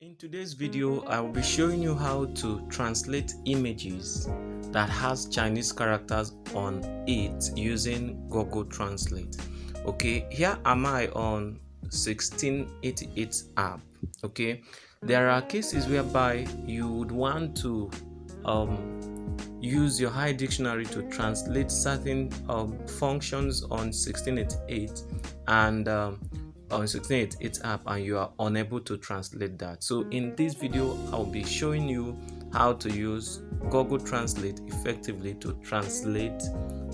In today's video, I will be showing you how to translate images that has Chinese characters on it using Google Translate. Okay, here am I on 1688 app. Okay, there are cases whereby you would want to um, use your Hi Dictionary to translate certain um, functions on 1688 and um, on 1688 app and you are unable to translate that. So in this video i'll be showing you how to use google translate effectively to translate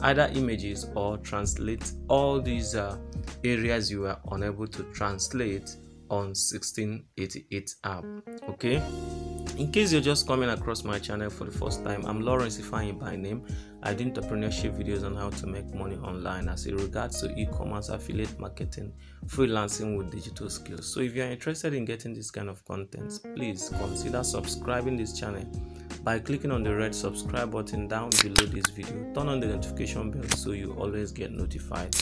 either images or translate all these uh, areas you are unable to translate on 1688 app. Okay in case you're just coming across my channel for the first time i'm lawrence ifeanyi by name. I do entrepreneurship videos on how to make money online as it regards to e-commerce affiliate marketing freelancing with digital skills. So if you're interested in getting this kind of content please consider subscribing this channel by clicking on the red subscribe button down below this video. Turn on the notification bell so you always get notified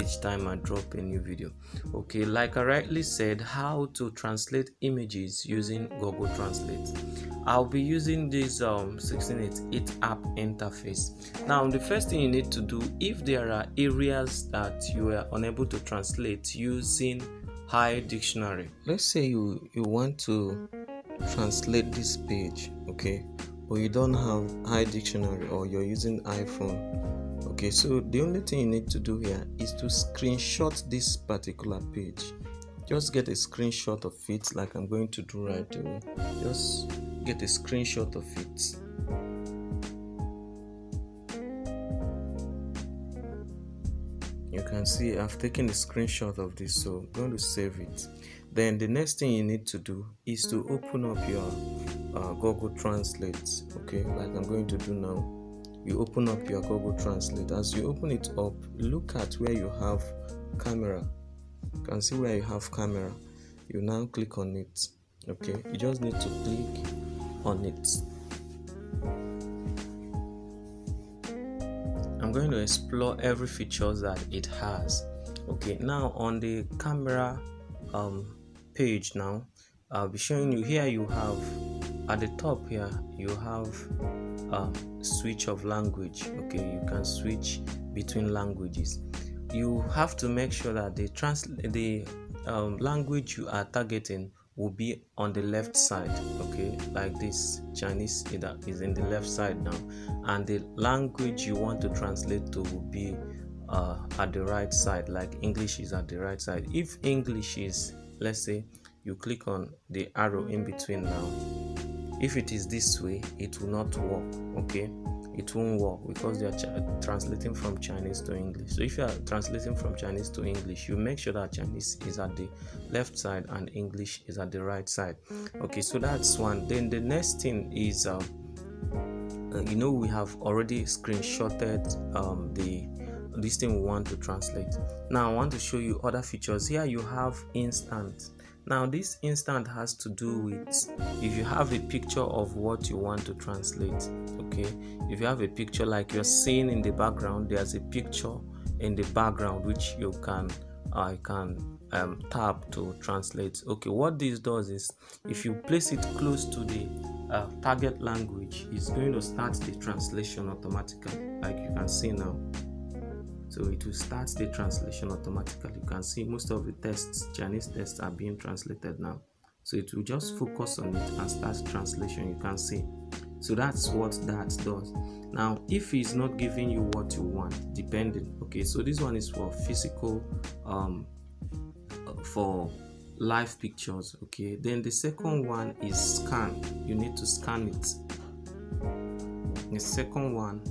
each time i drop a new video. Okay like i rightly said how to translate images using google translate. I'll be using this um 1688 app interface. Now the first thing you need to do if there are areas that you are unable to translate using hi dictionary let's say you you want to translate this page okay? But you don't have hi dictionary or you're using iphone okay? So the only thing you need to do here is to screenshot this particular page. Just get a screenshot of it like i'm going to do right away. Just get a screenshot of it. You can see i've taken a screenshot of this so i'm going to save it then the next thing you need to do is to open up your uh, google translate okay? Like i'm going to do now. You open up your google translate. As you open it up look at where you have camera. You can see where you have camera. You now click on it okay? You just need to click on it. I'm going to explore every features that it has. Okay now on the camera um, page now i'll be showing you here you have at the top here you have a switch of language okay? You can switch between languages. You have to make sure that the trans the um, language you are targeting will be on the left side okay? Like this chinese is in the left side now. And the language you want to translate to will be uh, at the right side like english is at the right side. If english is let's say you click on the arrow in between now. If it is this way it will not work okay? It won't work because they are translating from chinese to english. So if you are translating from chinese to english you make sure that chinese is at the left side and english is at the right side okay? So that's one. Then the next thing is um, uh, you know we have already screenshotted um, the this thing we want to translate. Now i want to show you other features. Here you have instant. Now this instant has to do with if you have a picture of what you want to translate okay? If you have a picture like you're seeing in the background there's a picture in the background which you can I uh, can um, tap to translate. Okay what this does is if you place it close to the uh, target language it's going to start the translation automatically like you can see now so it will start the translation automatically. You can see most of the tests chinese tests are being translated now. So it will just focus on it and start translation you can see. So that's what that does. Now if it's not giving you what you want depending okay so this one is for physical um for live pictures okay. Then the second one is scan. You need to scan it. The second one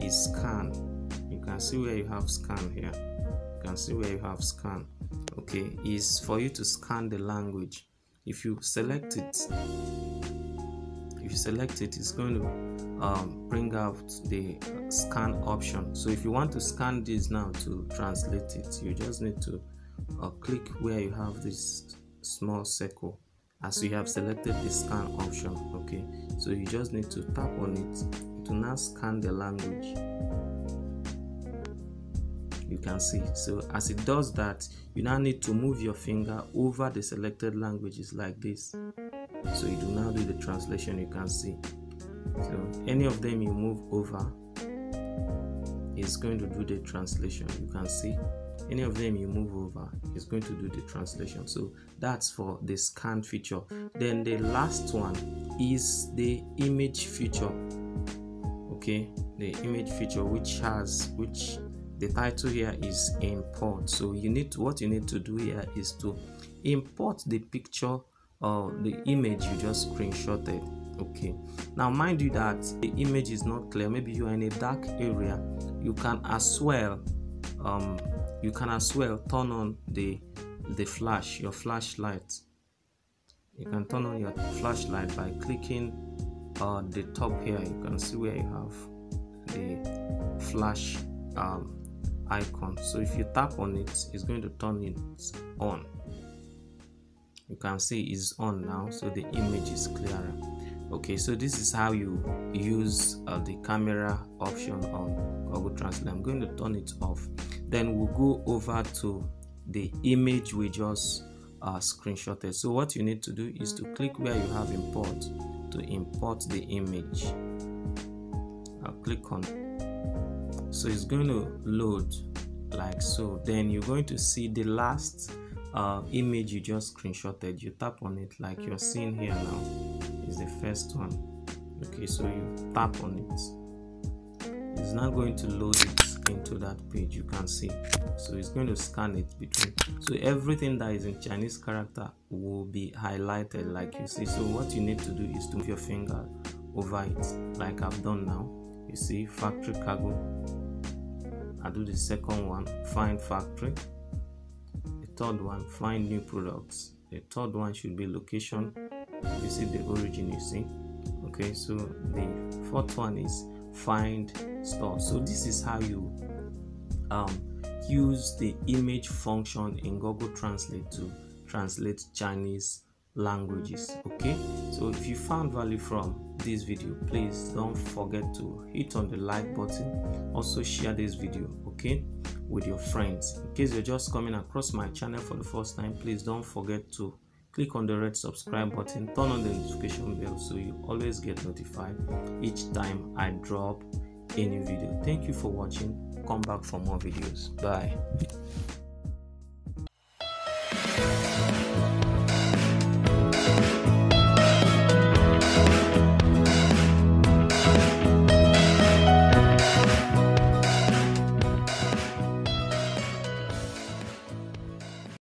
is scan can see where you have scan here. You can see where you have scan. Okay is for you to scan the language. If you select it if you select it it's going to um, bring out the scan option. So if you want to scan this now to translate it you just need to uh, click where you have this small circle. As you have selected the scan option okay. So you just need to tap on it to now scan the language you can see. So as it does that you now need to move your finger over the selected languages like this. So you do now do the translation you can see. So any of them you move over is going to do the translation you can see. Any of them you move over is going to do the translation. So that's for the scan feature. Then the last one is the image feature. Okay? The image feature which has which the title here is import. So you need to what you need to do here is to import the picture or the image you just screenshotted. Okay. Now mind you that the image is not clear. Maybe you are in a dark area. You can as well um you can as well turn on the the flash your flashlight. You can turn on your flashlight by clicking uh the top here. You can see where you have the flash um icon. So if you tap on it it's going to turn it on. You can see it's on now so the image is clearer. Okay so this is how you use uh, the camera option on google translate. I'm going to turn it off. Then we'll go over to the image we just uh, screenshotted. So what you need to do is to click where you have import to import the image. I'll click on so it's going to load like so. Then you're going to see the last uh, image you just screenshotted. You tap on it like you're seeing here now. Is the first one. Okay so you tap on it. It's now going to load it into that page you can see. So it's going to scan it between. So everything that is in chinese character will be highlighted like you see. So what you need to do is to move your finger over it like i've done now. You see factory cargo i do the second one find factory. The third one find new products. The third one should be location. You see the origin you see. Okay so the fourth one is find store. So this is how you um, use the image function in google translate to translate chinese languages. Okay so if you found value from this video. Please don't forget to hit on the like button. Also share this video okay with your friends. In case you're just coming across my channel for the first time please don't forget to click on the red subscribe button. Turn on the notification bell so you always get notified each time i drop a new video. Thank you for watching. Come back for more videos. Bye